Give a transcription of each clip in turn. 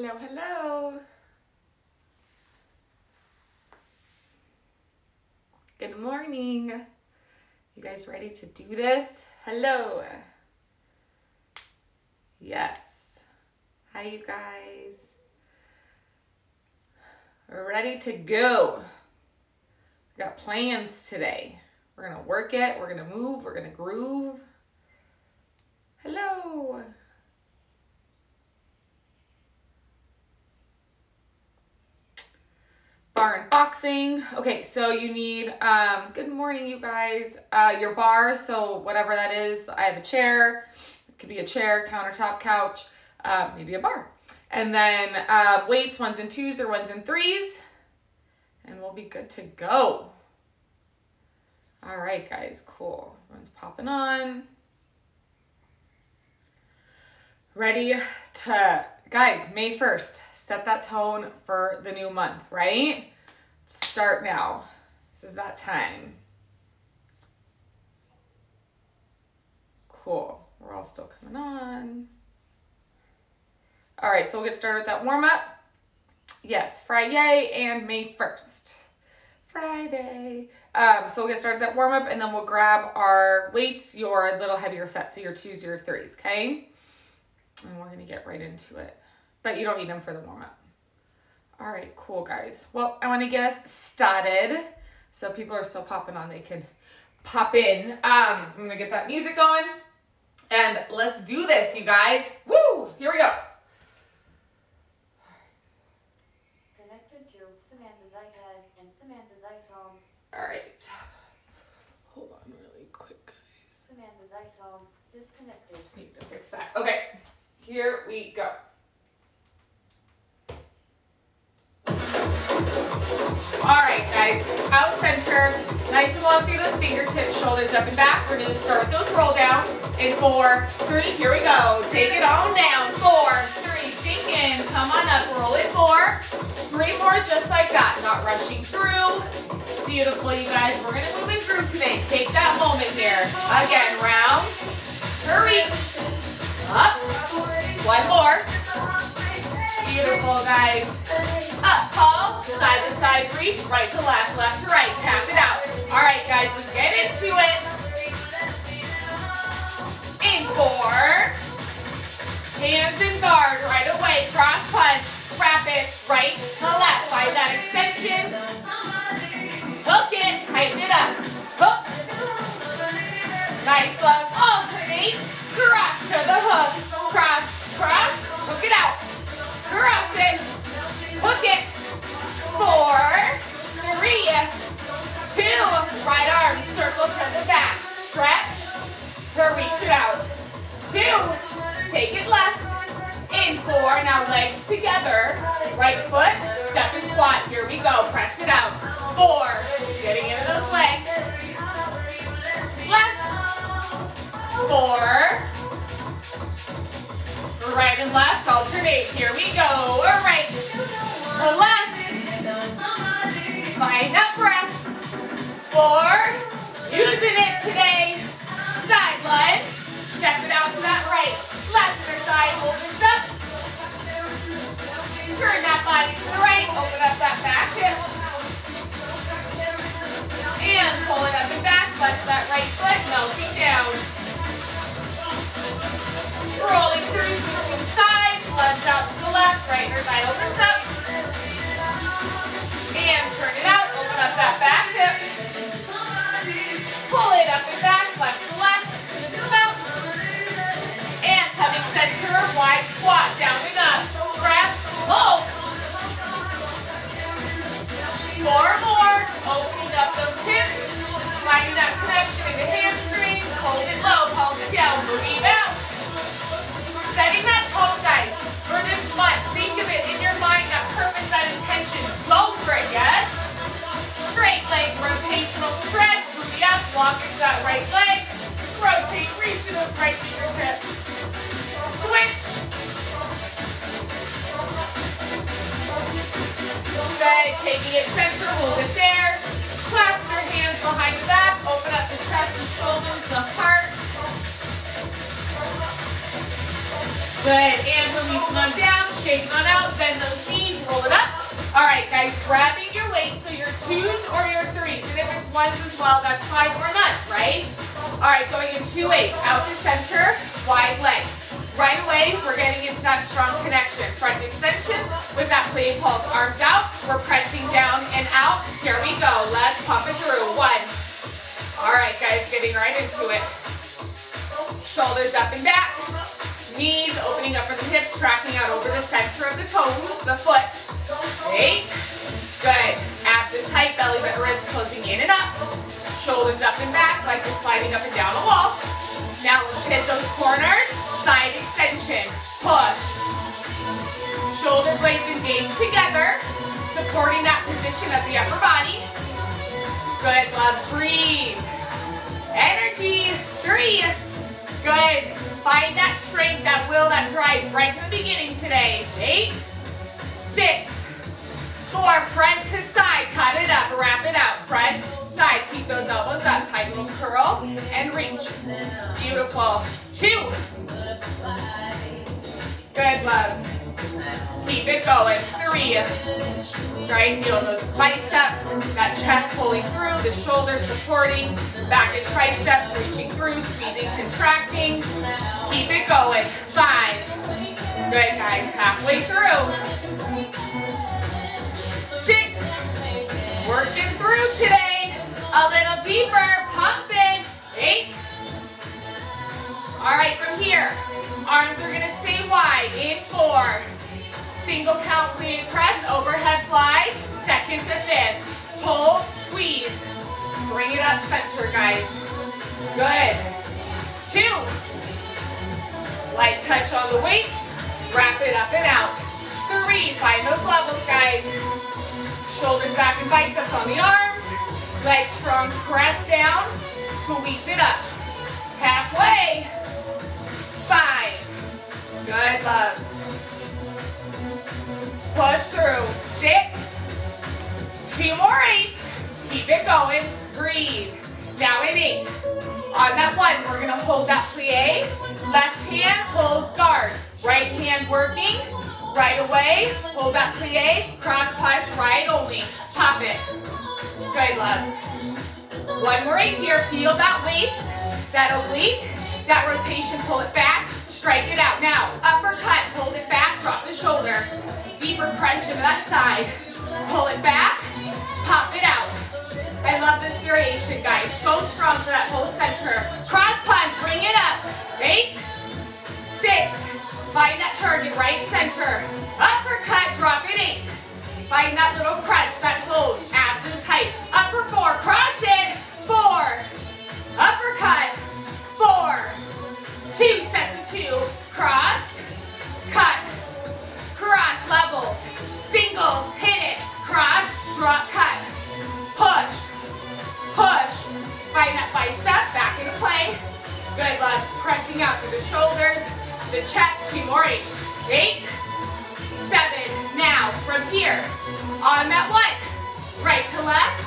Hello, hello. Good morning. You guys ready to do this? Hello. Yes. Hi, you guys. We're ready to go. We got plans today. We're going to work it. We're going to move. We're going to groove. Hello. Bar and boxing. Okay, so you need, um, good morning, you guys, uh, your barre. So whatever that is, I have a chair. It could be a chair, countertop, couch, uh, maybe a bar. And then uh, weights, ones and twos or ones and threes. And we'll be good to go. All right, guys, cool. Everyone's popping on. Ready to, guys, May 1st, set that tone for the new month, right? Start now. This is that time. Cool. We're all still coming on. All right, so we'll get started with that warm up. Yes, Friday and May 1st. Friday. Um, so we'll get started with that warm up and then we'll grab our weights, your little heavier set, so your twos, your threes, okay? And we're gonna get right into it but you don't need them for the warm up. All right, cool guys. Well, I wanna get us started. So people are still popping on, they can pop in. Um, I'm gonna get that music going and let's do this, you guys. Woo, here we go. Connected to Samantha's iPad and Samantha's iPhone. All right. Hold on really quick, guys. Samantha's iPhone disconnected. Just need to fix that. Okay, here we go. All right, guys, out center, nice and long through those fingertips, shoulders up and back. We're gonna start with those roll downs in four, three, here we go. Take it all down, four, three, sink in, come on up, roll it four, three more just like that, not rushing through. Beautiful, you guys, we're gonna move and groove today. Take that moment here. Again, round, hurry, up, one more. Beautiful, guys. Up tall, side to side reach, right to left, left to right. Tap it out. All right, guys, let's get into it. In four. Hands in guard, right away. Cross punch, wrap it, right to left. Find that extension. Hook it, tighten it up. Hook. Nice legs, alternate. Cross to the hook. Cross, cross, hook it out. Cross it. Hook it. Four, three, two. Right arm, circle to the back. Stretch to reach it out. Two, take it left. In four, now legs together. Right foot, step and squat. Here we go, press it out. Four, getting into those legs. Left. Four, Right and left, alternate. Here we go. All right. Left. Find that breath. Four. Using it today. The foot. Eight. Good. Abs tight, belly button ribs closing in and up. Shoulders up and back like you're sliding up and down a wall. Now let's hit those corners. Side extension. Push. Shoulder blades engaged together, supporting that position of the upper body. Good, love. Breathe. Energy. Three. Good. Find that strength, that will, that drive right from the beginning today. Eight. Six. Four. Front to side. Cut it up. Wrap it out. Front, side. Keep those elbows up. Tight little curl and reach. Beautiful. Two. Good, love. Keep it going. Three. Right, feel those biceps, that chest pulling through, the shoulders supporting, back and triceps reaching through, squeezing, contracting. Keep it going. Five. Good, guys. Halfway through. Six. Working through today. A little deeper. Pump it. Eight. All right, from here, arms are gonna stay wide. In four. Single count plie press, overhead fly, second to fifth. Pull, squeeze. Bring it up center, guys. Good. Two. Light touch on the weights. Wrap it up and out. Three. Find those levels, guys. Shoulders back and biceps on the arms. Legs strong, press down. Squeeze it up. Halfway. Five. Good, love. Push through. Six. Two more eight. Keep it going. Breathe. Now in eight. On that one, we're gonna hold that plie. Left hand holds guard. Right hand working. Right away. Hold that plie. Cross punch. Right only. Pop it. Good, love. One more in here. Feel that waist, that oblique, that rotation. Pull it back. Strike it out. Now, uppercut. Hold it back. Drop the shoulder. Deeper crunch into that side. Pull it back. Pop it out. I love this variation, guys. So strong for that whole center. Cross punch, bring it up. Eight, six, find that target, right center. Uppercut, drop it, eight. Find that little crunch, that hold, abs and tight. Upper four, cross it, four. Uppercut, four. Two sets of two. Cross, cut, cross, levels. Singles, hit it. Cross, drop, cut. Push, push. Find that bicep back into play. Good, lads. Pressing out through the shoulders, the chest. Two more eights. Eight, seven. Now, from here, on that one, right to left,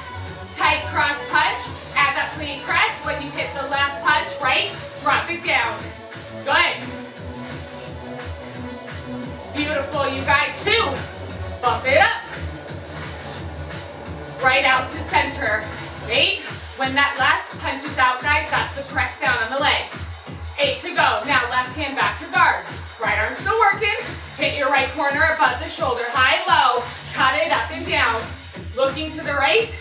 tight cross punch. Add that clean press. When you hit the last punch, right, drop it down. Good. Beautiful, you guys. Two. Bump it up. Right out to center. Eight. When that left punches out, guys, that's the press down on the leg. Eight to go. Now left hand back to guard. Right arm still working. Hit your right corner above the shoulder. High, low. Cut it up and down. Looking to the right.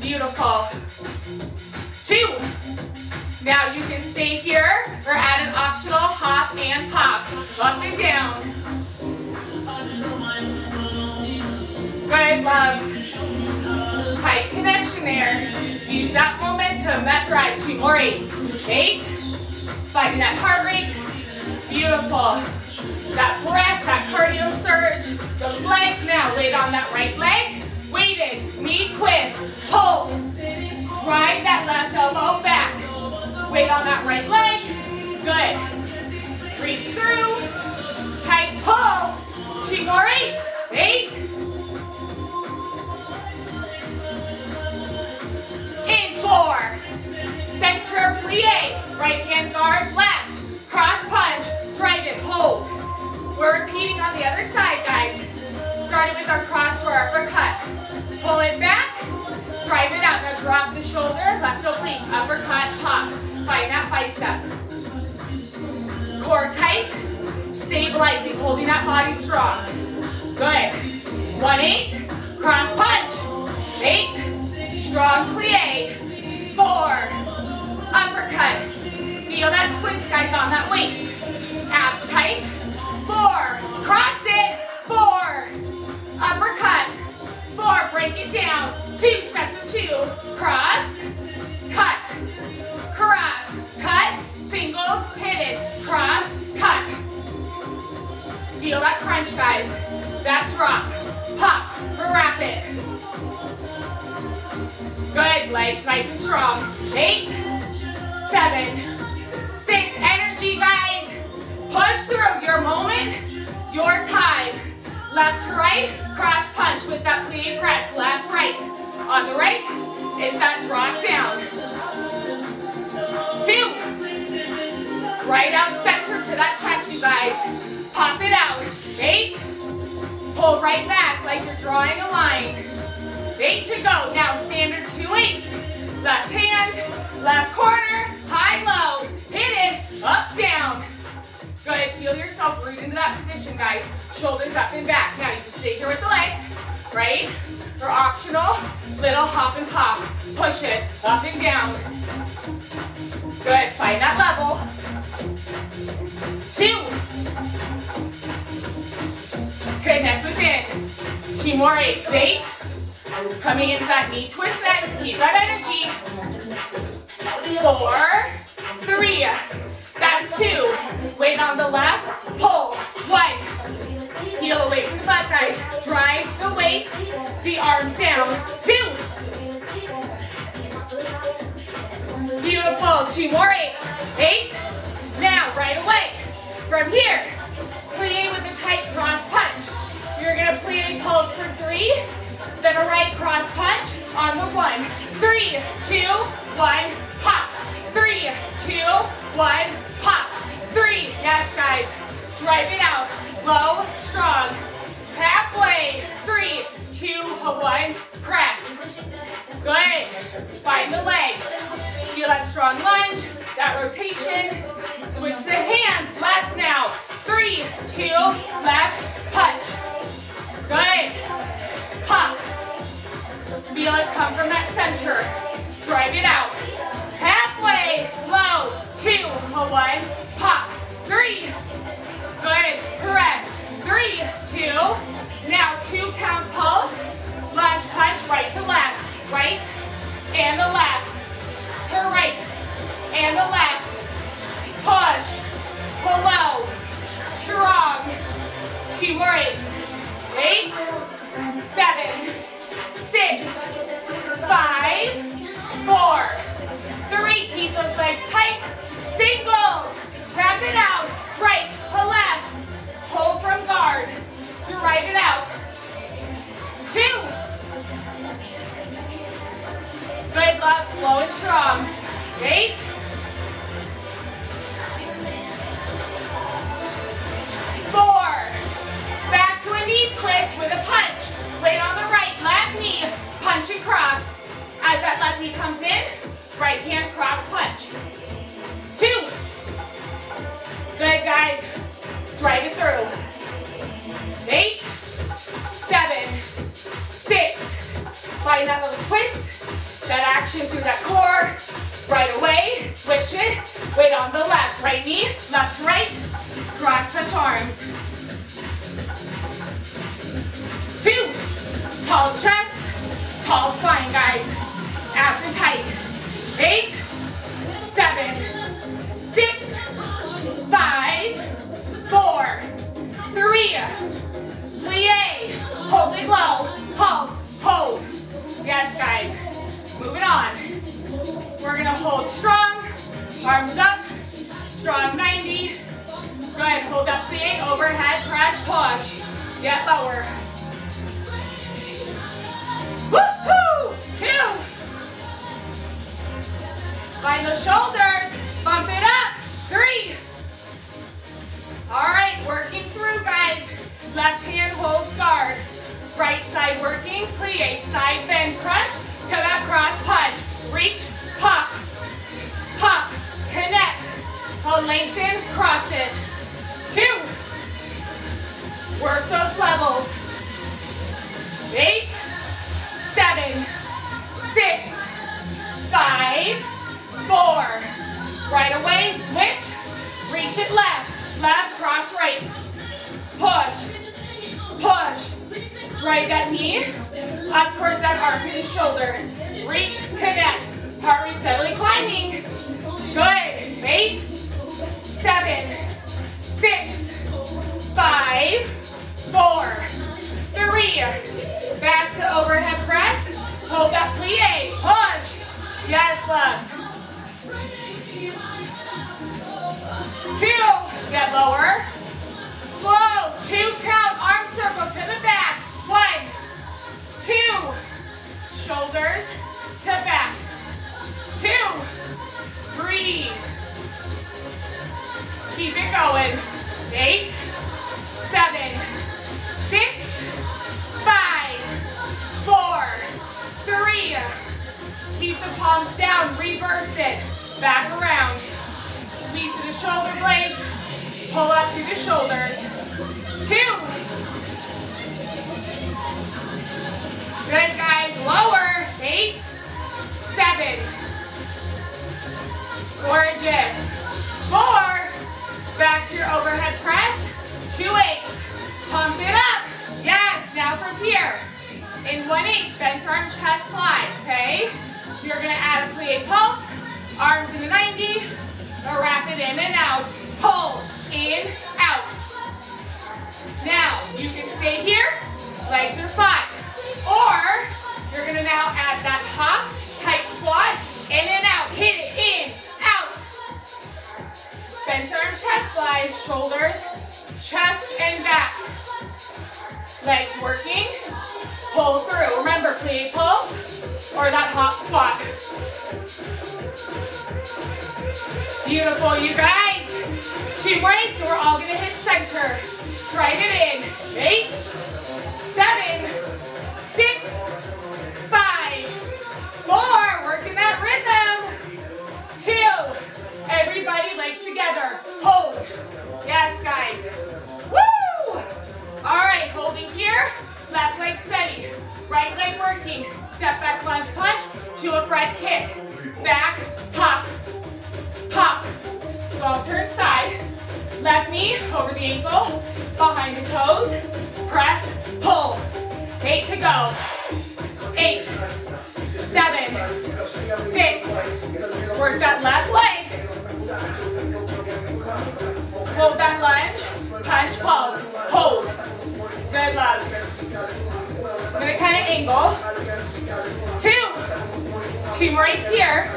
Beautiful. Two. Now you can stay here or add an optional hop and pop. Up and down. Good, love. Tight connection there. Use that momentum, that drive. Two more eights. Eight. Finding that heart rate. Beautiful. That breath, that cardio surge. The legs now laid on that right leg. Weighted, knee twist, pull. Drive that left elbow back. Weight on that right leg. Good. Reach through. Tight pull. Two more eight. Eight. Four. Center plie. Right hand guard left. Cross punch. Drive it. Hold. We're repeating on the other side. Guys. Starting with our cross for uppercut. Pull it back, drive it out. Now drop the shoulder, left oblique, uppercut, pop. Find that bicep. Core tight, stabilizing, holding that body strong. Good. One eight, cross punch. Eight, strong plie. Four, uppercut. Feel that twist, guys, on that waist. Abs tight. Four, cross it. Four, uppercut. Four, break it down. Two, steps of two. Cross, cut, cross, cut, singles, it, cross, cut. Feel that crunch, guys. That drop. Pop, Wrap it. Good, legs nice and strong. Eight, seven, six, energy, guys. Push through your moment, your time. Left to right, cross punch with that plie press. Left, right. On the right is that drop down. Two. Right out center to that chest, you guys. Pop it out. Eight. Pull right back like you're drawing a line. Eight to go. Now standard two eight. Left hand, left corner, Good, feel yourself root into that position, guys. Shoulders up and back. Now you can stay here with the legs, right? Or optional, little hop and pop. Push it, up and down. Good, find that level. Two. Connect within. Two more eights. Eight. Coming into that knee twist next. Keep that energy. Four, three. That's two. Weight on the left. Pull. One. Heel away from the butt, guys. Drive the waist. The arms down. Two. Beautiful. Two more eight. Eight. Now, right away. From here, plie with a tight cross punch. You're gonna plie pulse for three, then a right cross punch on the one. Three, two, one, pop. Three, two, one, pop. Three, yes guys. Drive it out. Low, strong. Halfway. Three, two, one, press. Good. Find the legs. Feel that strong lunge, that rotation. Switch the hands. Left now. Three, two, left, punch. Good. Pop. Feel it come from that center. Drive it out. Halfway. Low. Two, one, pop. Three. Good. Press. Find the shoulders. Bump it up. Three. All right, working through, guys. Left hand holds guard. Right side working, plie, side bend, crunch, toe that cross, punch. Reach, pop, pop, connect. Hold, lengthen, cross it. Two. Work those levels. Eight, seven, six, five, four. Right away, switch. Reach it left. Left, cross right. Push. Push. Drive that knee up towards that and shoulder. Reach, connect. Heart rate steadily climbing. Good. Eight, seven, six, five, four, three. Back to overhead press. Hold that plie. Push. Yes, loves. Two. Get lower. Slow. Two count. Arm circle to the back. One, two. Shoulders to back. Two. Breathe. Keep it going. Eight, seven, six, five, four, three. Keep the palms down. Reverse it. Back around. Squeeze to the shoulder blades. Pull up through the shoulders. Two. Good, guys. Lower. Eight, seven. Gorgeous. Four. Back to your overhead press. Two eights. Pump it up. Yes, now from here. In one eight, bent arm chest fly, okay? You're gonna add a plie pulse. Arms in the 90. Or wrap it in and out. Pull, in, out. Now, you can stay here. Legs are five. Or, you're gonna now add that hop, tight squat, in and out. Hit it, in, out. Bent arm chest fly, shoulders, chest and back. Legs working, pull through. Remember, plie pulse or that hop squat. Beautiful, you guys. Two more so we're all gonna hit center. Drive it in. Eight, seven, six, five, four. Working that rhythm. Two. Everybody legs together. Hold. Yes, guys. Woo! All right, holding here. Left leg steady. Right leg working. Step back lunge punch to a front kick. Back, pop, pop. So I'll turn side. Left knee over the ankle, behind the toes. Press, pull. Eight to go. Eight, seven, six. Work that left leg. Hold that lunge. Punch, pulse. Hold. Good, loves. Gonna kind of angle. Two. Two more eights here.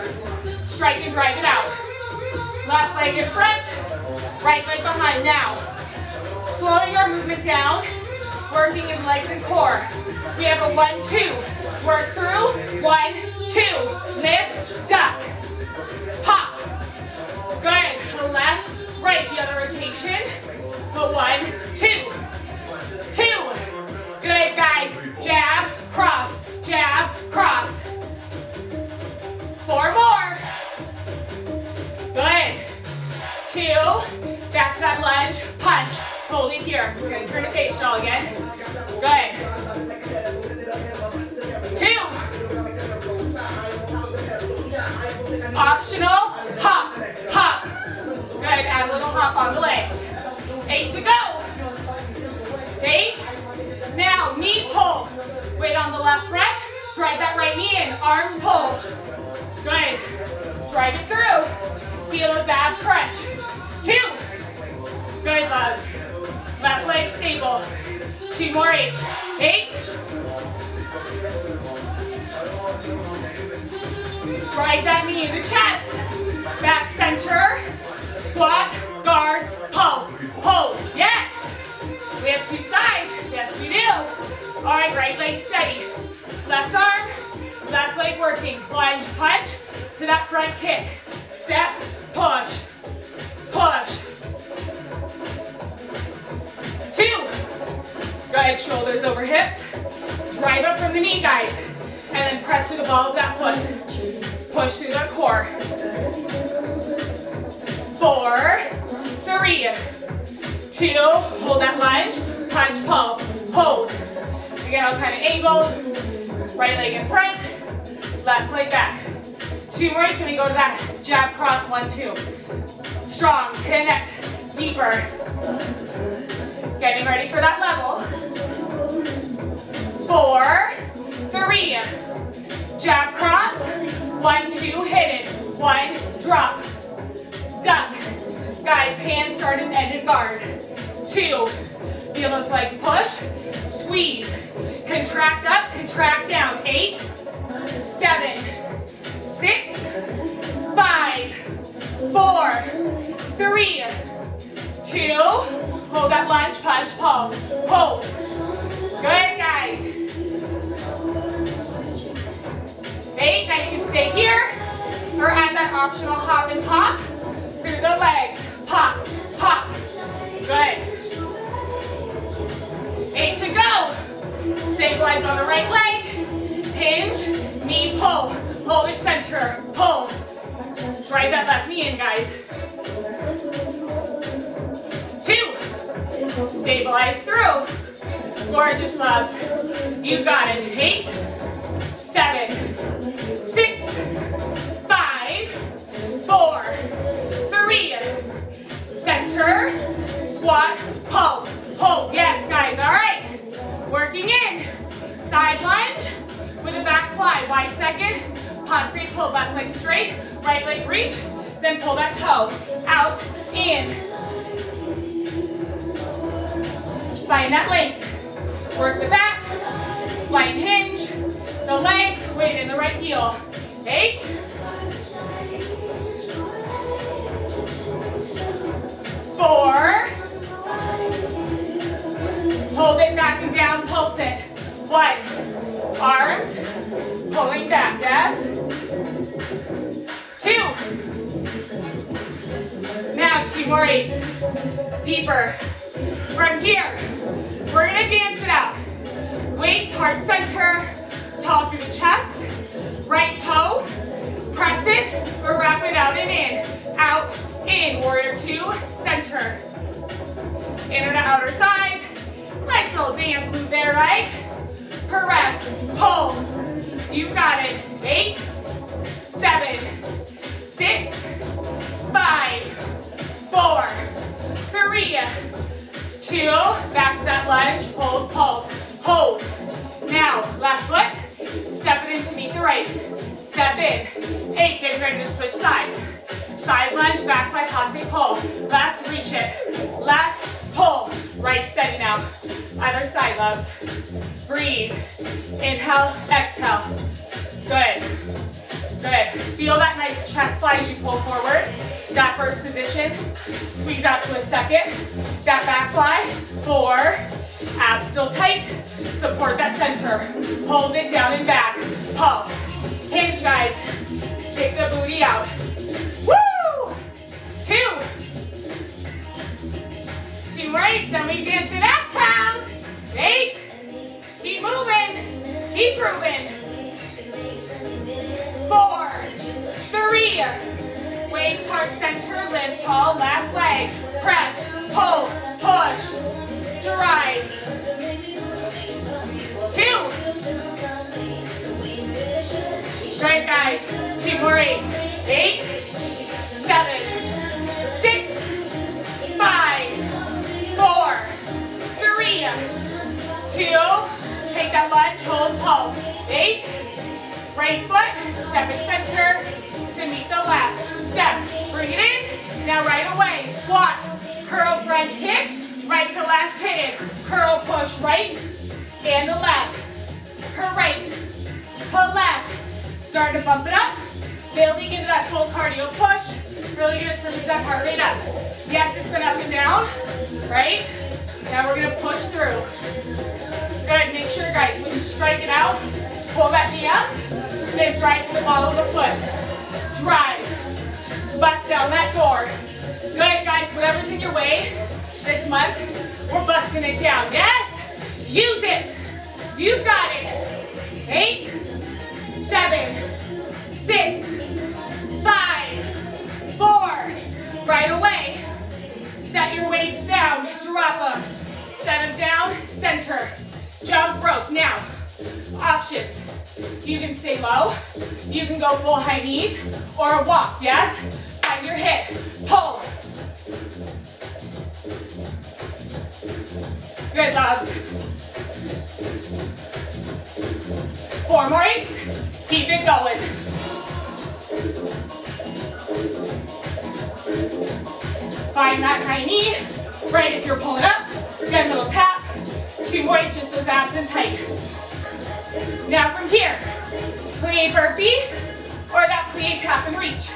Strike and drive it out. Left leg in front, right leg behind. Now, slowing our movement down, working in legs and core. We have a one, two. Work through, one, two. Lift, duck, more. Eight. Drive that knee in the chest. Back center. Squat, guard, pulse. Hold. Yes. We have two sides. Yes, we do. All right, right leg steady. Left arm, left leg working. Lunge, punch to that front kick. Shoulders over hips. Drive up from the knee, guys. And then press through the ball of that foot. Push through the core. Four, three, two. hold that lunge, punch, pulse, hold. Again, all kind of angle, right leg in front, left leg back. Two more, so we go to that jab cross, one, two. Strong, connect, deeper. Getting ready for that level. Four, three, jab cross, one, two, hit it, one, drop, duck. Guys, hands start and end in guard. Two, feel those legs push, squeeze, contract up, contract down. Eight, seven, six, five, four, three, two, hold that lunge, punch, pulse, hold. Good, guys. Eight, now you can stay here, or add that optional hop and pop through the legs. Pop, pop. Good. Eight to go. Stabilize on the right leg. Hinge, knee pull. Hold it center, pull. Drive that left knee in, guys. Two. Stabilize through. Gorgeous, loves. You've got it. Eight, seven, six, five, four, three, center, squat, pulse, hold. Yes, guys, all right. Working in. Side lunge with a back fly. Wide second, passe, pull back leg straight, right leg reach, then pull that toe. Out, in. Find that length. Work the back, slight hinge, the legs, weight in the right heel. Eight, four, hold it back and down, pulse it. One, arms, pulling back, yes? Two. Now two more eights. Deeper. From here, we're gonna dance it out. Weights, heart center, tall through the chest. Right toe, press it, or wrap it out and in. Out, in, warrior two, center. Inner to outer thighs. Nice little dance move there, right? Press, pull. You've got it. Eight, seven, six, five, four, three, two, back to that lunge, hold, pulse, hold. Now, left foot, step it in to meet the right. Step in. Eight, getting ready to switch sides. Side lunge, back by passe pull. Left, reach it. Left, pull. Right, steady now. Other side, loves. Breathe. Inhale, exhale. Good. Good. Feel that nice chest fly as you pull forward. That first position. Squeeze out to a second. That back fly. Four. Abs still tight. Support that center. Hold it down and back. Pulse. Hinge, guys. Stick the booty out. Woo! Two. Two right, then we dance it out, pound. Eight. Keep moving. Keep grooving. Four. Three. Weights, heart center, lift tall, left leg. Press, pull, push, drive. Two. Great, guys. Two more eights. Eight, seven, six, five, four, three, two. Take that lunge, hold, pulse. Eight. Right foot, step in center to meet the left. Step, bring it in. Now right away, squat, curl front kick, right to left hit it. Curl push right and the left. Her right, her left. Starting to bump it up, building into that full cardio push. Really gonna surge that heart rate up. Yes, it's been up and down, right? Now we're gonna push through. Good, make sure guys, when you strike it out, pull that knee up, Lift right foot of the foot. Drive. Bust down that door. Good, guys. Whatever's in your way this month, we're busting it down. Yes? Use it. You've got it. Eight, seven, six, five, four. Right away. Set your weights down. Drop them. Set them down. Center. Jump rope. Now, options. You can stay low. You can go full high knees or a walk, yes? Find your hip. Pull. Good, loves. Four more eights. Keep it going. Find that high knee. Right, if you're pulling up, a little tap. Two more just those abs in tight. Now from here, plie burpee or that plie tap and reach.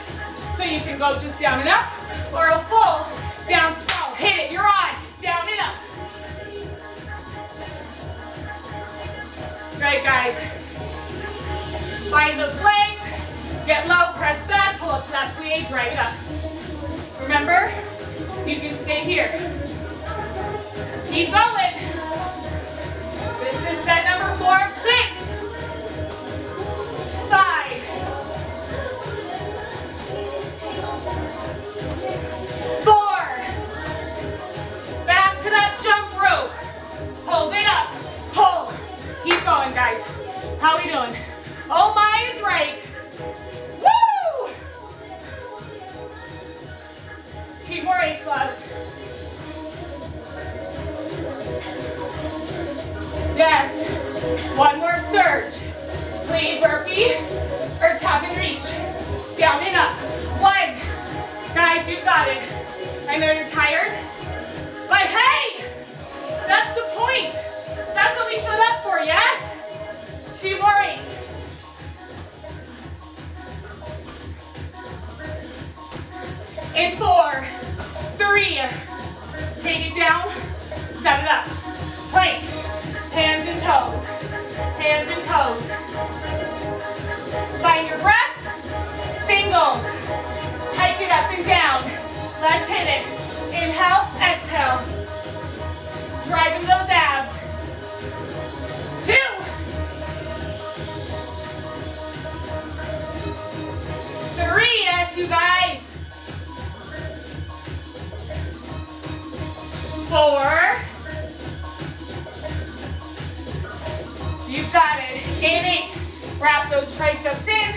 So you can go just down and up or a full down sprawl. Hit it, you're on, down and up. Great, guys. Find those legs, get low, press back, pull up to that plie, drag it up. Remember, you can stay here. Keep going. Six. Five. Back to that jump rope. Hold it up. Hold. Keep going, guys. How we doing? Oh my is right. Woo! Two more eights, loves. Yes. You've got it. I know you're tired, but hey, that's the point. That's what we showed up for, yes? Two more eights. In four, three, take it down, set it up. Plank, hands and toes, hands and toes. Find your breath, singles. Hike it up and down. Let's hit it. Inhale, exhale. Driving those abs. Two. Three, yes, you guys. Four. You've got it. In eight. Wrap those triceps in.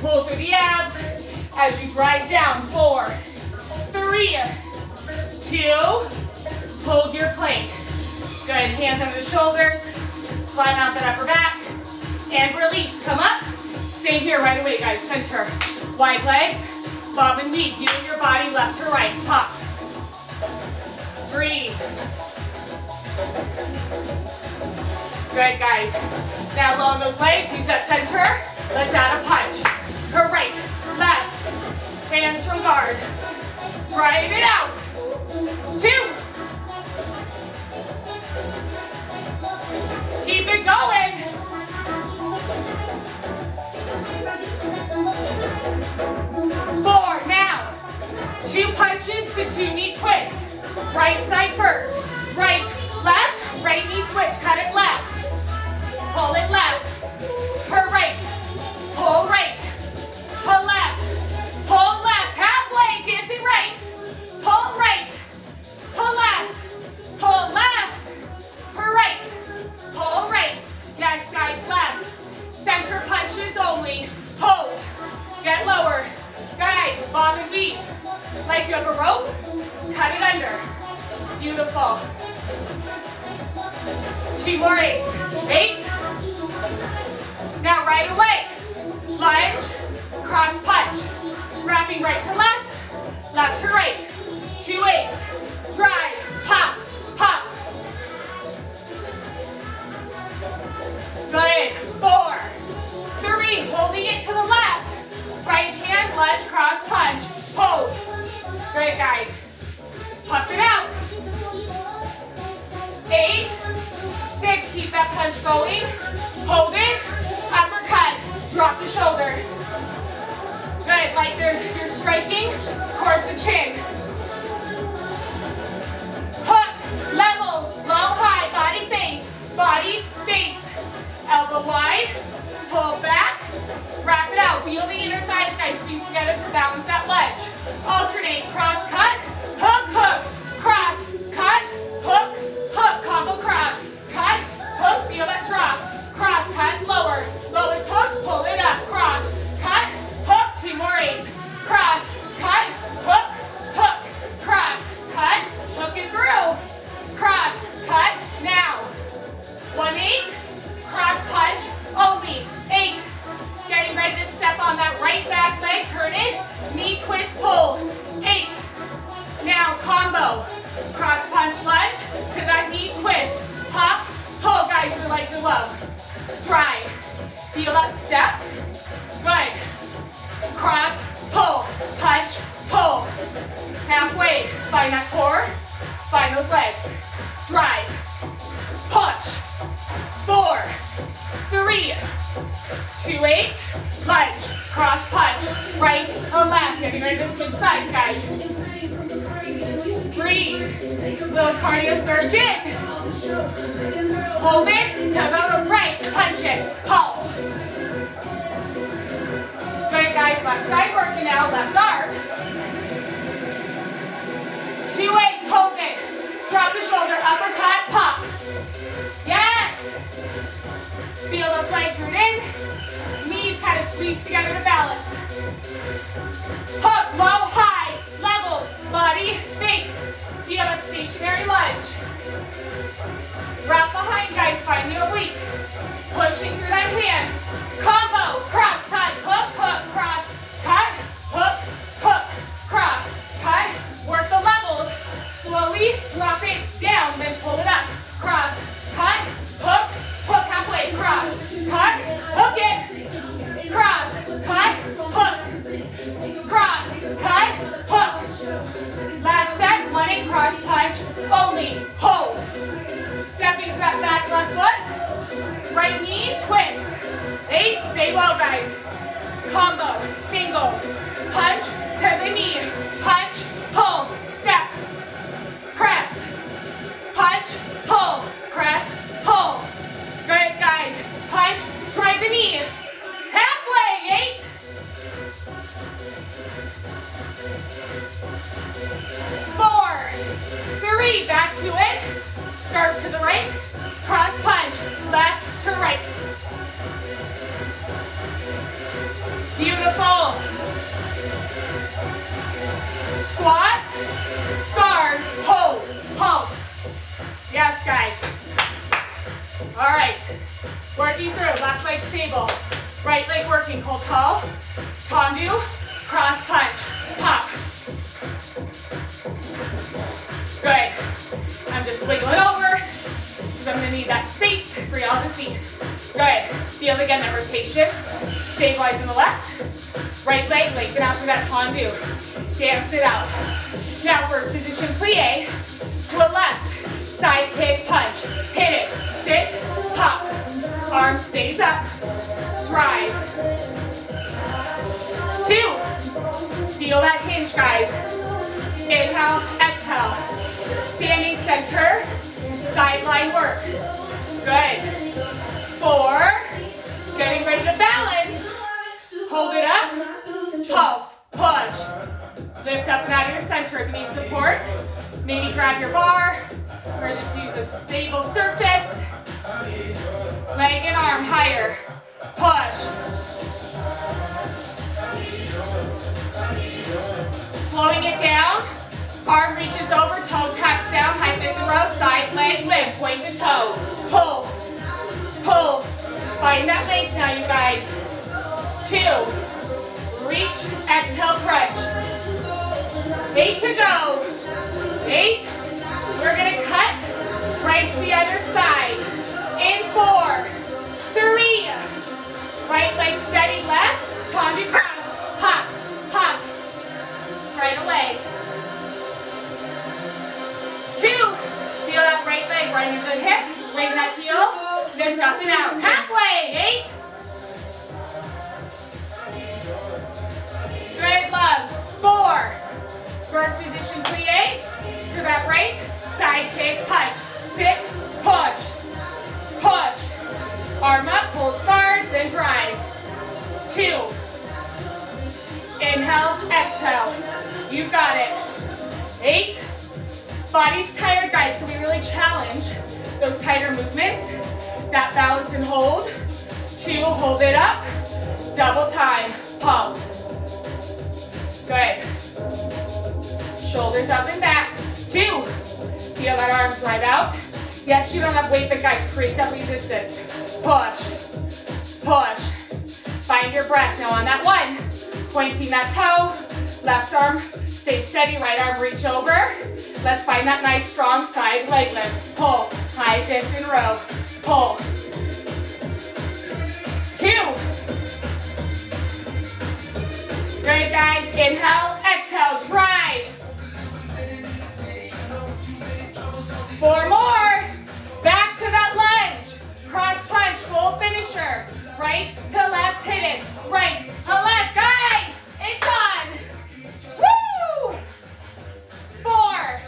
Pull through the abs as you drive down. Four, three, two. Hold your plank. Good. Hands under the shoulders. Flatten out that upper back. And release. Come up. Stay here right away, guys. Center. Wide legs. Bob and weave. Use your body left to right. Pop. Breathe. Good, guys. Now long those legs, use that center. Let's add a punch. Her right, hands from guard. Drive it out. Two. Keep it going. Four, now. Two punches to two knee twist. Right side first. Right, left, right knee switch, cut it left. Pull it left. Her right. Pull right. Pull left. Pull left. Halfway. Dancing right. Pull right. Pull left. Pull left. Her right. Pull right. Yes, guys, left. Center punches only. Hold. Get lower. Guys, bob and weave. Like you have a rope, cut it under. Beautiful. Two more eight. Eight. Now right away, lunge, cross punch. Wrapping right to left, left to right. Two eight. drive, pop, pop. Good, four, three, holding it to the left. Right hand, lunge, cross punch, hold. Great, guys, pop it out. Eight, six, keep that punch going. Stationary lunge. Wrap Arm stays up. Drive. Two. Feel that hinge, guys. Inhale, exhale. Standing center, sideline work. Good. Four. Getting ready to balance. Hold it up. Pulse. Push. Lift up and out of your center if you need support. Maybe grab your barre or just use a stable surface. Leg and arm higher. Push. Slowing it down. Arm reaches over, toe taps down, high fifth and row, side leg lift, point the toe. Pull, pull. Find that length now, you guys. Two. Reach, exhale, crunch. Eight to go. Eight. We're gonna cut right to the other side. In four, three. Right leg steady, left. Tendu cross. Pop, pop. Right away. Two. Feel that right leg right into the hip. Bring that heel. Lift up and out. Halfway. Eight. Good loves. Four. First position plie. To that right. Side kick punch. Sit. Push. Push. Arm up. Pulls guard. Then drive. Two. Inhale. Exhale. You've got it. Eight. Body's tired, guys, so we really challenge those tighter movements. That balance and hold. Two, hold it up. Double time. Pulse. Good. Shoulders up and back. Two. Feel that arm drive out. Yes, you don't have weight, but guys, create that resistance. Push. Push. Find your breath. Now on that one, pointing that toe, left arm Stay steady, right arm reach over. Let's find that nice strong side leg lift. Pull, high fifth in row. Pull. Two. Good, guys. Inhale, exhale, drive. Four more. Cross punch, full finisher. Right to left, hit it. Right to left. Guys, it's on. Woo! Four.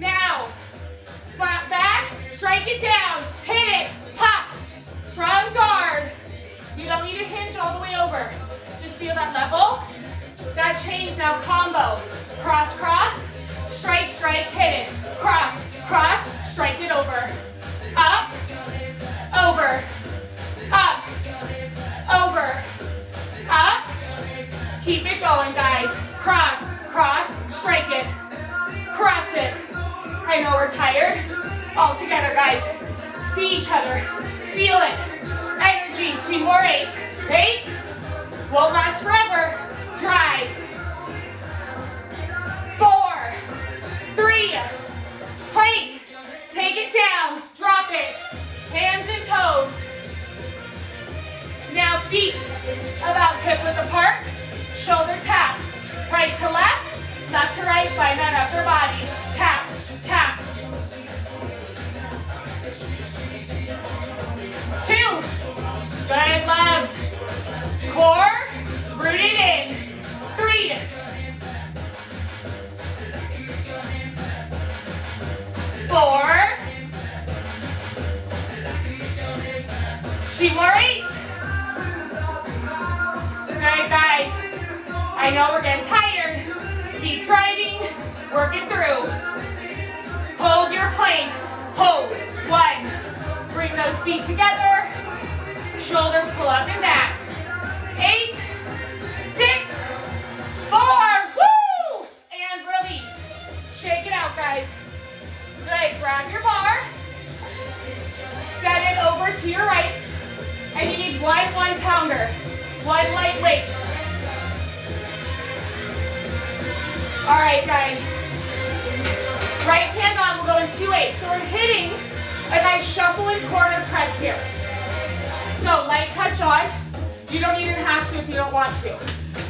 Now, flat back, strike it down, hit it, pop, from guard. You don't need to hinge all the way over. Just feel that level. That change now, combo. Cross, cross, strike, strike, hit it. Cross, cross, strike it over. Up, over, up, over, up. Keep it going, guys. Cross, cross, strike it. Cross it. I know we're tired. All together, guys. See each other. Feel it. Energy. Two more eight. Eight. Won't last forever. Drive. Four. Three. Plank. Take it down. Drop it. Hands and toes. Now feet about hip width apart. Shoulder tap. Right to left. Left to right. Find that upper body. Tap. Tap. Two. Good legs. I know we're getting tired. Keep driving. Work it through. Hold your plank. Hold. One. Bring those feet together. Shoulders pull up and back. Eight. Six. Four. Woo! And release. Shake it out, guys. Good. Grab your barre. Set it over to your right. And you need one one pounder. One light weight. All right, guys. Right hand on, we'll go in two eight. So we're hitting a nice shuffle and corner press here. So light touch on. You don't even have to if you don't want to.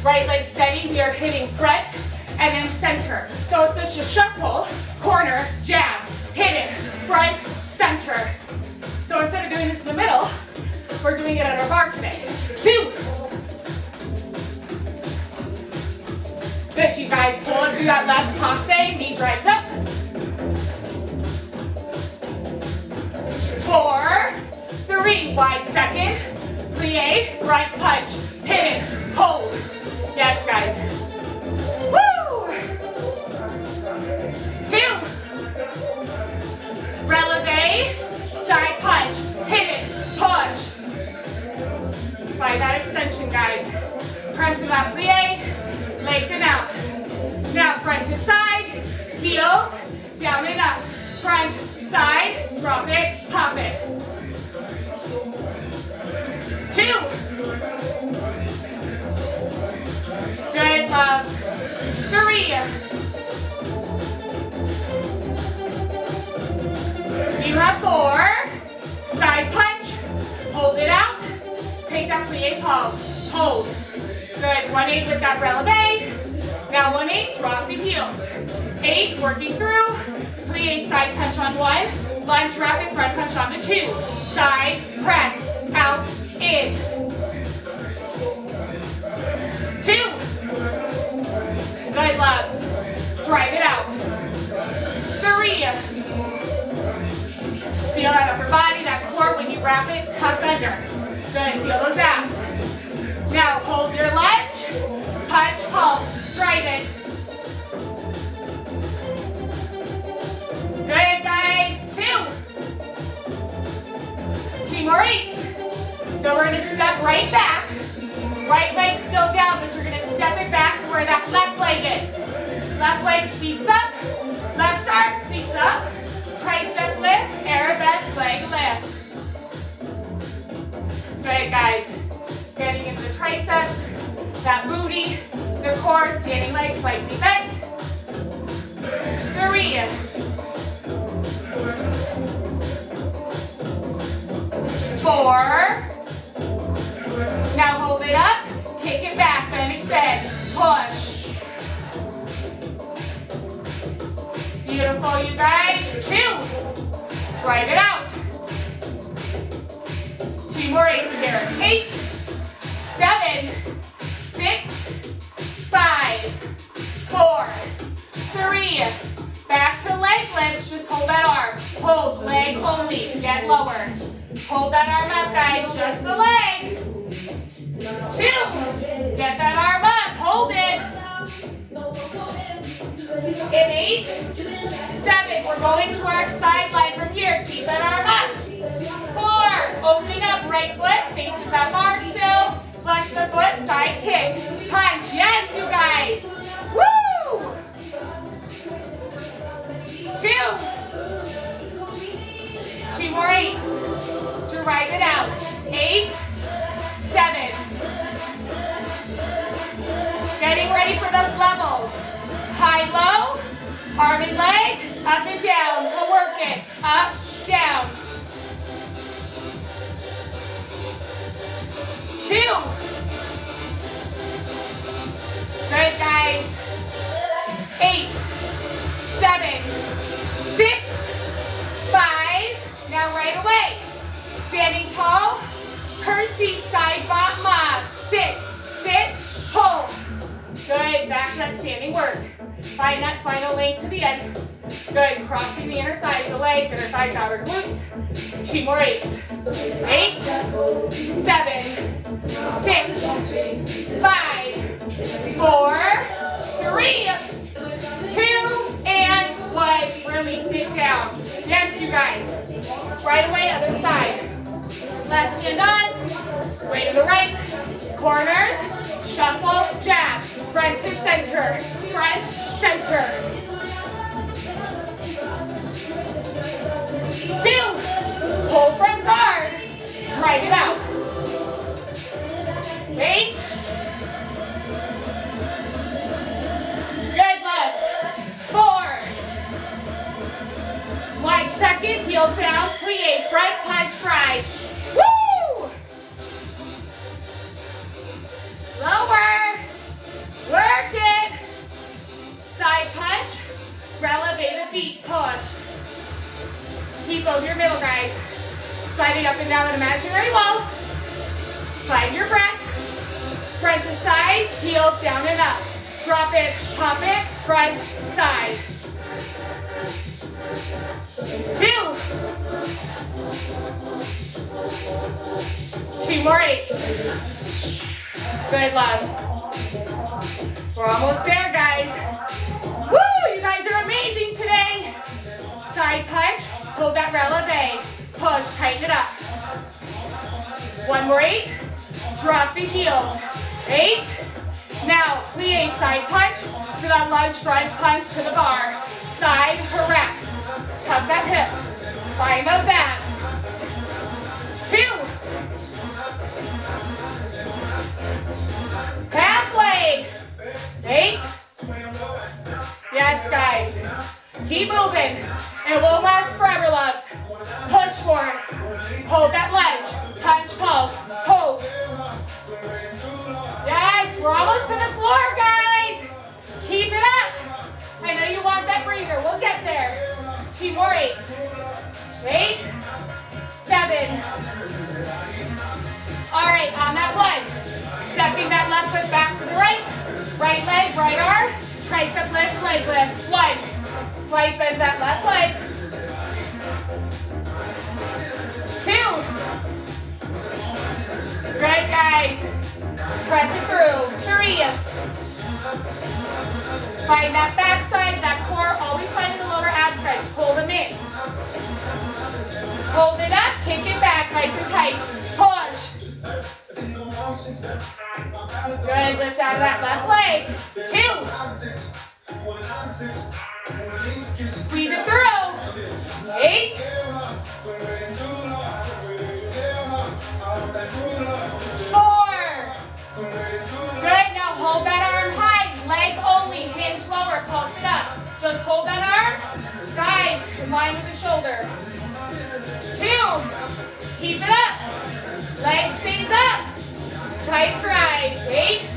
Right leg steady, we are hitting front and then center. So it's just a shuffle, corner, jab, hit it, front, center. So instead of doing this in the middle, we're doing it at our barre today. Two. Good, you guys. Pull it through that left passe, knee drives up. Four, three, wide second, plie, right punch, it, hold. Yes, guys. Woo! Two. Releve, side punch, it, push. Find that extension, guys. Press with that plie, lengthen out. To side, heels, down and up. Front, side, drop it, pop it. Two. Good, loves. Three. You have four. Side punch. Hold it out. Take that plie pulse. Hold. Good. One eight with that releve. Now one eight. Drop the heels. Eight. Working through. Plie side punch on one. Lunge rapid front punch on the two. Side press. Out. In. Two. Good, loves. Drive it out. Three. Feel that upper body, that core when you wrap it, tuck under. Good, feel those abs. Now hold your lunge, punch, pulse, drive it. Good, guys. Two. Two more eight. Now we're gonna step right back. Right leg still down, but you're gonna step it back to where that left leg is. Left leg speaks up, left arm speaks up. Tricep lift, arabesque leg lift. Good, guys. Getting into the triceps, that booty, the core, standing legs slightly bent. Three. Four. Now hold it up, kick it back, then extend, push. Beautiful, you guys. Two. Drive it out. Hold, leg only. Get lower. Hold that arm up, guys. Just the leg. Two. Get that arm up. Hold it. In eight, seven. We're going to our sideline from here. Keep that arm up. Four. Opening up. Right foot faces that barre still. Flex the foot. Side kick. Punch. Yes, you guys. Woo! Two. More eights. Drive it out. Eight, seven. Getting ready for those levels. High, low, arm and leg, up and down. We'll work it. Up, down. Two. Good, guys. Eight, seven, six, five. Now right away. Standing tall, curtsy, side battement. Sit, sit, pull. Good, back to that standing work. Find that final length to the end. Good, crossing the inner thighs, the legs, inner thighs, outer glutes. Two more eights. Eight, seven, six, five, four, three, two, and one. Release it down. Yes, you guys. Right away, other side. Left hand on, way to the right. Corners, shuffle, jab. Front to center, front, center. Heels down, plie, front punch, drive. Woo! Lower. Work it. Side punch. Relevate the feet. Push. Keep over your middle, guys. Sliding up and down an imaginary wall. Find your breath. Front to side, heels down and up. Drop it, pop it, front, side. Two. Two more eights. Good, love. We're almost there, guys. Woo, you guys are amazing today. Side punch, hold that releve. Push, tighten it up. One more eight. Drop the heels. Eight. Now, plie side punch to that lunge front punch to the barre. Side correct. Tug that hip. Find those abs. Two. Halfway. Eight. Yes, guys. Keep moving. It won't last forever, loves. Push forward. Hold that lunge. Punch, pulse. Hold. Yes, we're almost to the floor, guys. Keep it up. I know you want that breather. We'll get there. Two more eights. Eight, seven. All right, on Tricep lift, leg lift. One. Slight bend that left leg. Two. Good, guys. Press it through. Three. Find that backside, that core. Always finding the lower abs, guys. Pull them in. Hold it up, kick it back, nice and tight. Push. Good, lift out that left leg. Two. Squeeze it through. Eight. Four. Good, now hold that arm high, leg only, hinge lower, pulse it up. Just hold that arm. Guys, in line with the shoulder. Two. Keep it up. Leg stays up. Tight drive. Eight.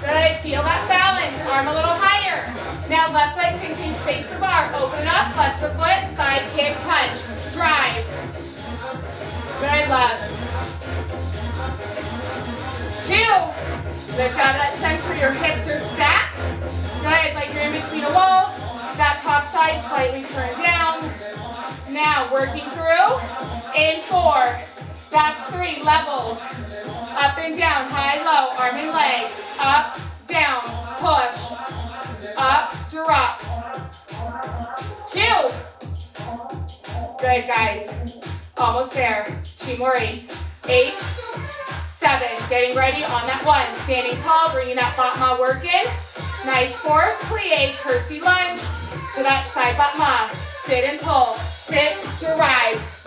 Good. Feel that balance. Arm a little higher. Now left leg continue, space the barre. Open up, flex the foot, side kick, punch. Drive. Good, loves. Two. Lift out that center, your hips are stacked. Good, like you're in between a wall. That top side slightly turned down. Now, working through. In four. That's three, levels. Up and down, high, low, arm and leg. Up, down, push. Up, drop. Two. Good, guys. Almost there. Two more eights. Eight, seven. Getting ready on that one. Standing tall, bringing that battement work in. Nice four, plie, curtsy lunge. To that side battement. Sit and pull. Sit, drive.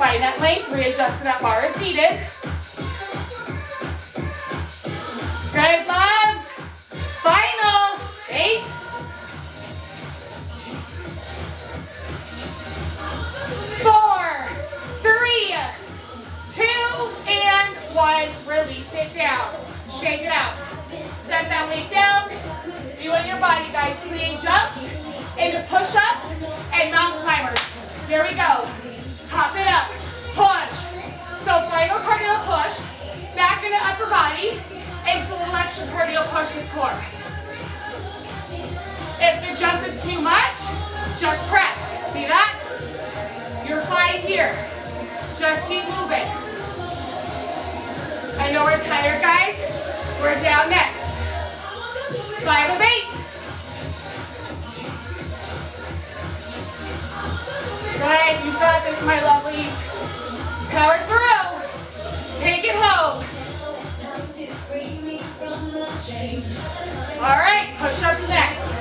Find that length, readjust to that barre if needed. Good, loves. Final. Eight. Four, three, two, and one. Release it down. Shake it out. Set that weight down. Doing your body, guys. Plie jumps into push-ups and mountain climbers. Here we go. Hop it up. Push. So final cardio push. Back into upper body. Into a little extra cardio push with core. If the jump is too much, just press. See that? You're fine here. Just keep moving. I know we're tired, guys. We're down next. Five of eight. Good, you got this, my lovelies. Power through. Take it home. All right, push-ups next.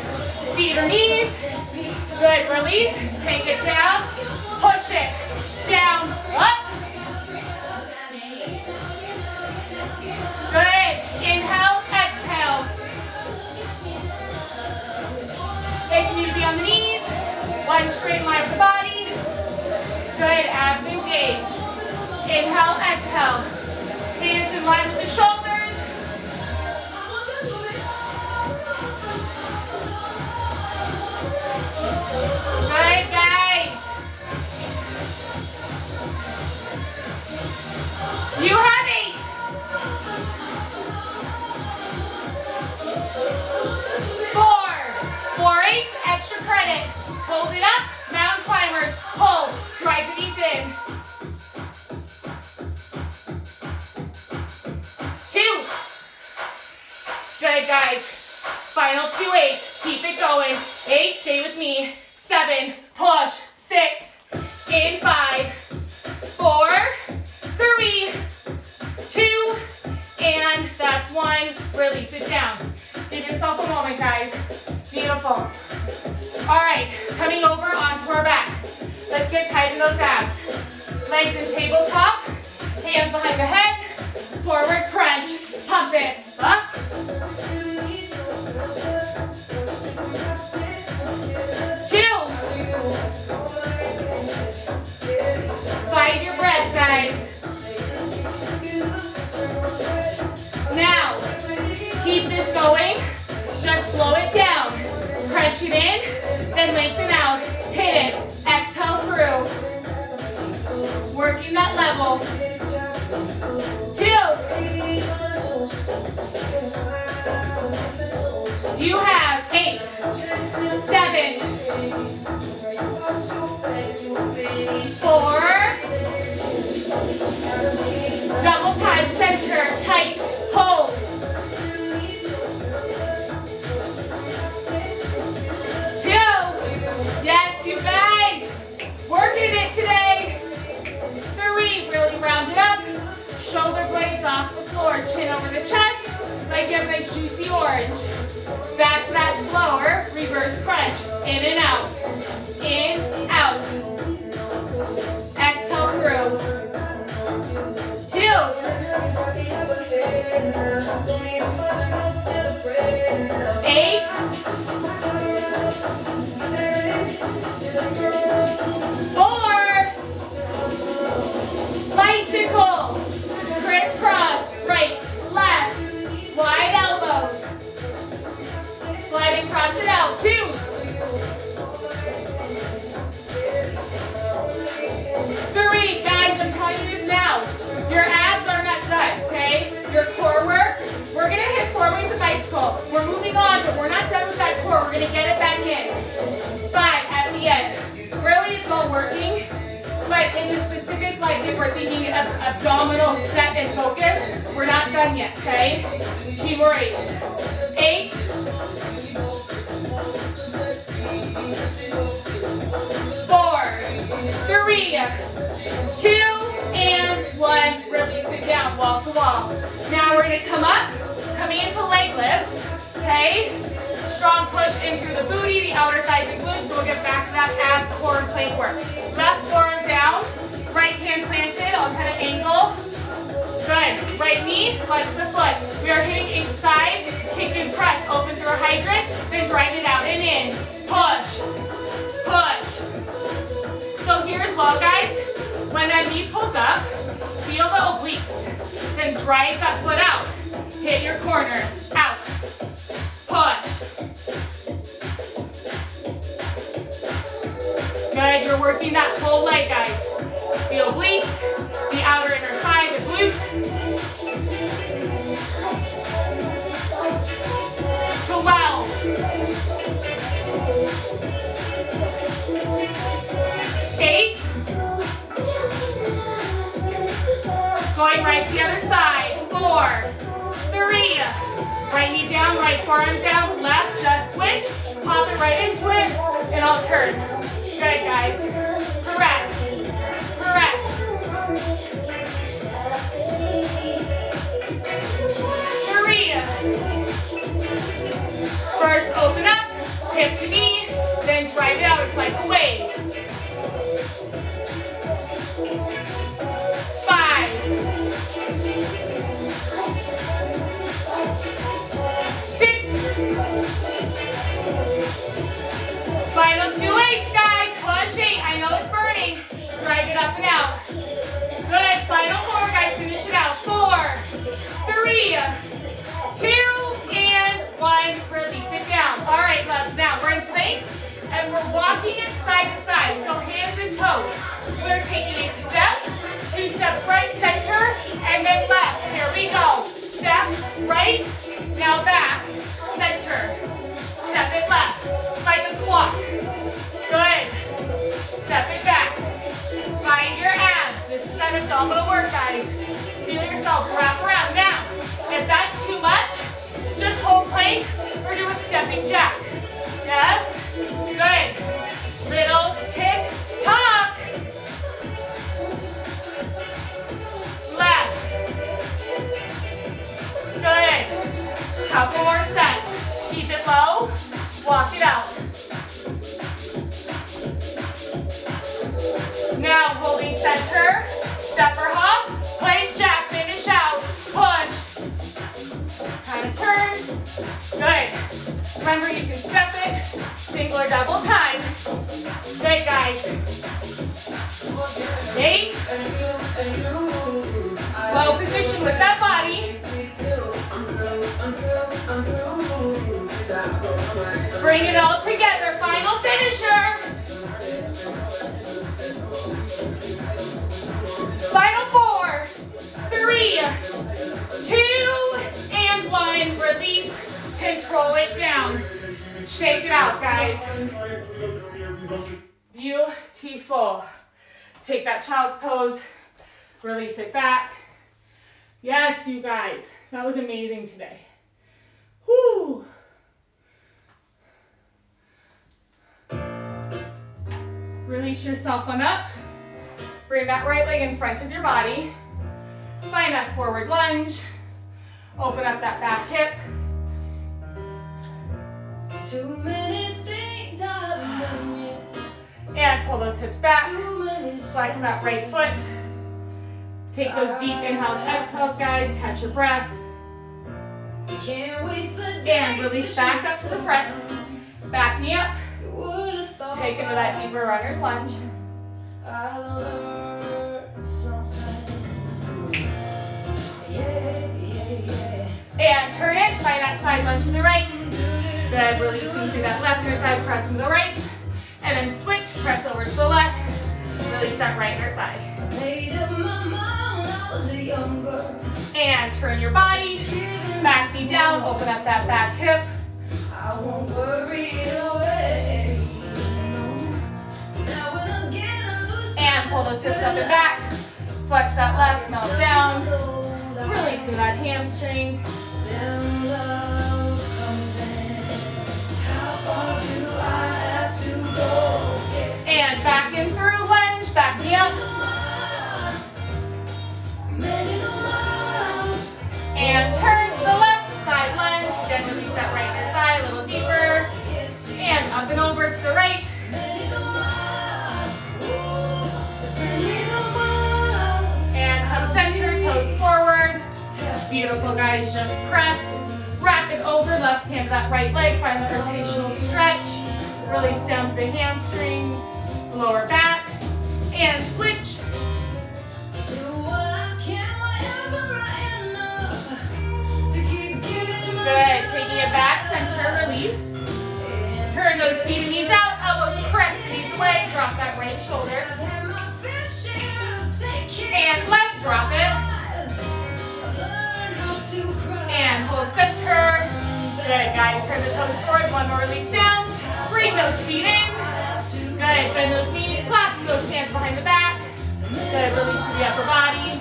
Feet or knees. Good, release. Take it down. Push it. Down, up. Good. Inhale, exhale. If you need to be on the knees, one straight line of the body. Good, abs engaged. Inhale, exhale. Hands in line with the shoulders. Like you nice juicy orange. Back to that slower, reverse crunch. In and out. In, out. Exhale through. Two. Bicycle. We're moving on, but we're not done with that core. We're gonna get it back in. Five at the end. Really, it's all working. But in the specific, like if we're thinking of abdominal set and focus, we're not done yet, okay? Two more eight. Eight. Four, three, two, and one. Release it down, wall to wall. Now we're gonna come up, coming into leg lifts, okay? Strong push in through the booty, the outer thighs and glutes, so we'll get back to that ab core plank work. Left forearm down, right hand planted, I'll kind of angle. Good, right knee, flex the foot. We are hitting a side kick and press, open through a hydrant, then drive it out and in. Push, push. So here as well, guys, when that knee pulls up, feel the obliques. Then drive that foot out. Hit your corner, out, push. Good, you're working that whole leg, guys. Right to the other side. Four, three. Right knee down, right forearm down, left, just switch. Pop it right into it, and I'll turn. Good, guys. Press, press. Three. First, open up, hip to knee, then drive it out. It's like a wave. Up and out. Good. Final four, guys. Finish it out. Four, three, two, and one. Release it down. All right, loves. Now we're in plank, and we're walking it side to side. So hands and toes. We're taking a step, two steps right, center, and then left. Here we go. Step right, now back, center. Step it left, like a clock. That abdominal work, guys. Feel yourself wrap around. Now, if that's too much, just hold plank or do a stepping jack. Yes? Good. Little tick tock. That was amazing today. Whoo. Release yourself on up. Bring that right leg in front of your body. Find that forward lunge. Open up that back hip. Too many things I've done yet. And pull those hips back. Flex that right foot. Take those deep inhales, exhales, guys. Catch your breath. And release back up to the front. Back knee up. You would've thought Take into that deeper runner's lunge. And turn it. Find that side lunge to the right. Then releasing through that left inner thigh, pressing to the right. And then switch, press over to the left. Release that right inner thigh. Made up my mind when I was a young girl. And turn your body. Back knee down, open up that back hip. I won't worry away. And again I lose And pull those hips up and back. Flex that left, melt down. Releasing that hamstring. Then love comes in. How far do I have to go? Get And back in through lunge, back knee up. Up and over to the right. And come center, toes forward. Beautiful, guys. Just press. Wrap it over, left hand to that right leg. Find the rotational stretch. Release down the hamstrings, lower back. And switch. Good. Taking it back, center, release. Turn those feet and knees out. Elbows press knees away. Drop that right shoulder. And left, drop it. And hold center. Good, guys. Turn the toes forward. One more release down. Bring those feet in. Good. Bend those knees. Clasp those hands behind the back. Good. Release to the upper body.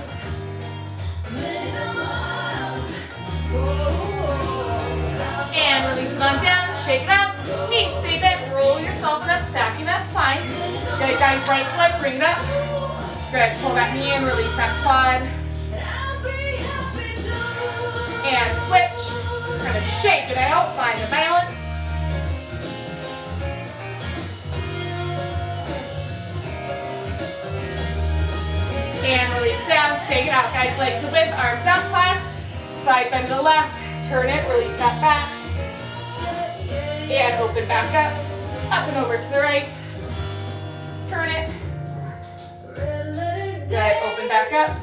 And release it on down. Shake it out. Knees stay bent. Roll yourself it up. Stacking that spine. Good, guys. Right foot. Bring it up. Good. Pull that knee in. Release that quad. And switch. Just kind of shake it out. Find the balance. And release down, shake it out, guys. Legs to width, arms out, clasp. Side bend to the left, turn it, release that back. And open back up. Up and over to the right. Turn it. Good, open back up.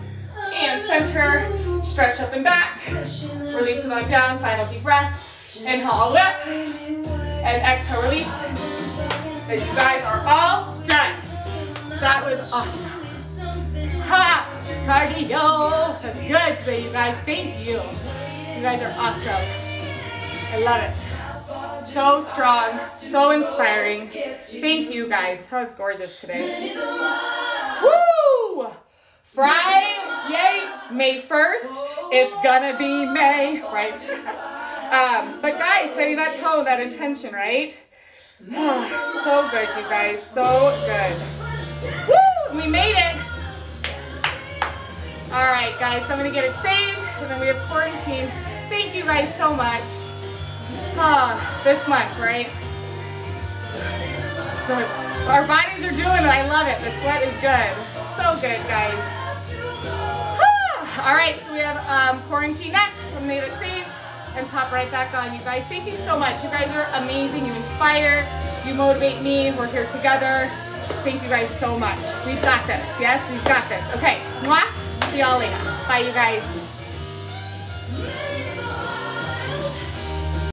And center, stretch up and back. Release it on down, final deep breath. Inhale, all the way up. And exhale, release. And you guys are all done. That was awesome. Ha! Cardio! That's good today, you guys. Thank you. You guys are awesome. I love it. So strong, so inspiring. Thank you guys. That was gorgeous today. Woo! Friday, yay, May 1st. It's gonna be May, right? Um, but guys, setting that tone, that intention, right? Oh, so good, you guys. So good. Woo! We made it. All right, guys, so I'm gonna get it saved, and then we have quarantine. Thank you guys so much. Ah, this month, right? Our bodies are doing it. I love it. The sweat is good. So good, guys. All right, so we have um, quarantine next. I made it saved and pop right back on. You guys, thank you so much. You guys are amazing. You inspire, you motivate me. We're here together. Thank you guys so much. We've got this. Yes, we've got this. Okay, mwah. See y'all later. Bye, you guys.